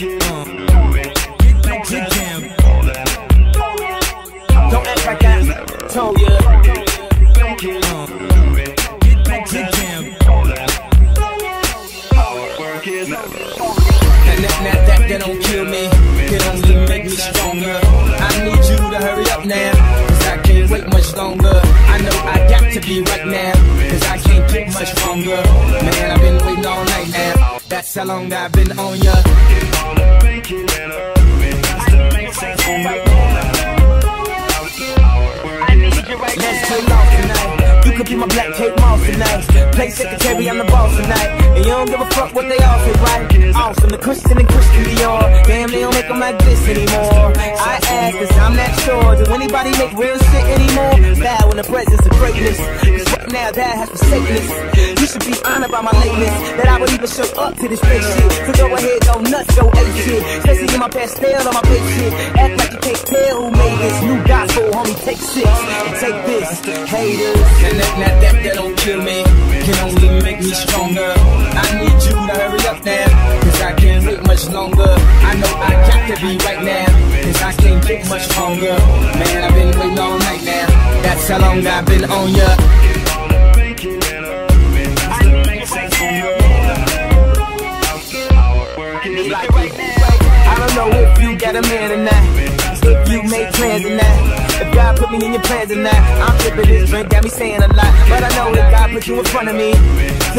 Get down. Don't act like I told ya. Get down. And that, that, that, that don't kill me. It only make me stronger. I need you to hurry up now. Cause I can't wait much longer. I know I got to be right now. Cause I can't get much stronger. Man, I've been waiting all night now. That's how long I've been on ya. Let's get lost tonight. You could be my black Kate Moss tonight. Play secretary, I'm the boss tonight. And you don't give a fuck what they all say, right? Awesome, the Christian and Christian Dior. Damn, they don't make them like this anymore. I ask, cause I'm not sure. Do anybody make real shit anymore? Bow in the presence of greatness. Cause right now, that has forsaken us. Should be honored by my lateness. That I would even show up to this fake shit. So go ahead, go nuts, go ape shit. Especially in my pastel on my big shit. Act like you can't tell who made this. New gospel, homie, take six. And take this, haters. And that, that, that, that don't kill me. Can only make me stronger. I need you to hurry up now. Cause I can't wait much longer. I know I got to be right now. Cause I can't get much stronger. Man, I've been waiting all night now. That's how long I've been on ya. Put me in your plans not. I'm tripping this drink, got me saying a lot. But I know that God put you in front of me.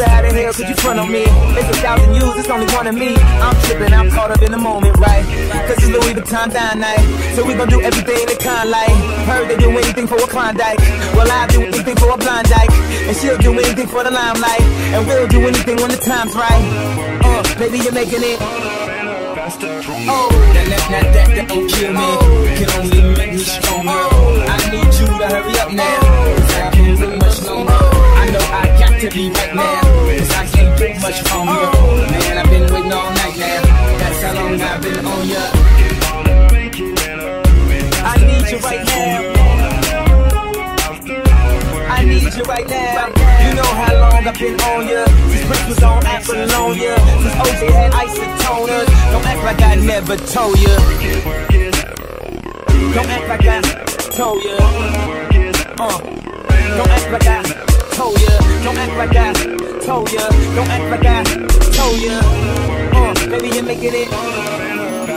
So how the hell could you front on me? It's a thousand yous, it's only one of me. I'm tripping, I'm caught up in the moment, right? Cause it's Louis Vuitton Don night. So we gon' do everything in kind like. Heard they do anything for a Klondike. Well, I'll do anything for a blind dyke. And she'll do anything for the limelight. And we'll do anything when the time's right. Uh, baby, you're making it. Oh, that, that, that, that, that don't kill me. I need you right now. You know how long I've been on ya. Since was on Apollonia. Since OJ had isotoners. Don't act like I never told ya. Don't act like I told ya. Uh. Don't act like I told ya. Don't act like I told ya. Don't act like I told ya. Uh, baby, you're making it.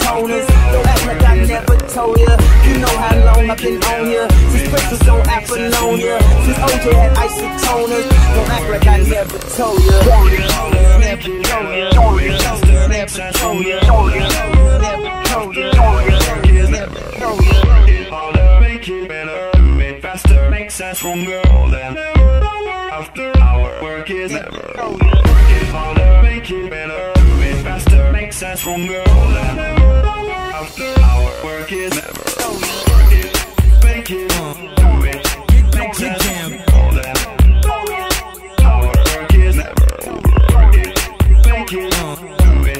Had isotoners. Don't act like I never told ya. You know how long I've been on ya. Since Prince was on Apollonia. Since OJ had isotoners. Don't act like I never told ya. Never told ya. Never told ya. Never told ya. Never told ya. Girl then after our work is never. Harder, make it better, make faster, make sense from girl then after our work is never. Make it do it, girl then our work is never. Make it do it,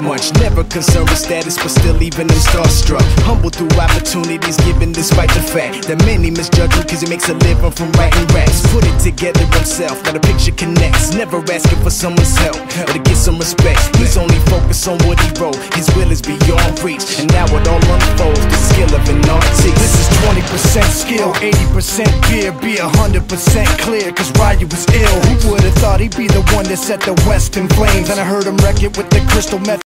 much, never concerned with status, but still leaving him starstruck. Humble through opportunities given despite the fact that many misjudge him cause he makes a living from writing raps. Put it together himself, now the picture connects. Never asking for someone's help or to get some respect. He's only focused on what he wrote, his will is beyond reach. And now it all unfolds, the skill of an artist. This is 20% skill, 80% fear, be 100% clear, cause Ryu was ill. Who would've thought he'd be the one that set the West in flames? And I heard him wreck it with the crystal meth.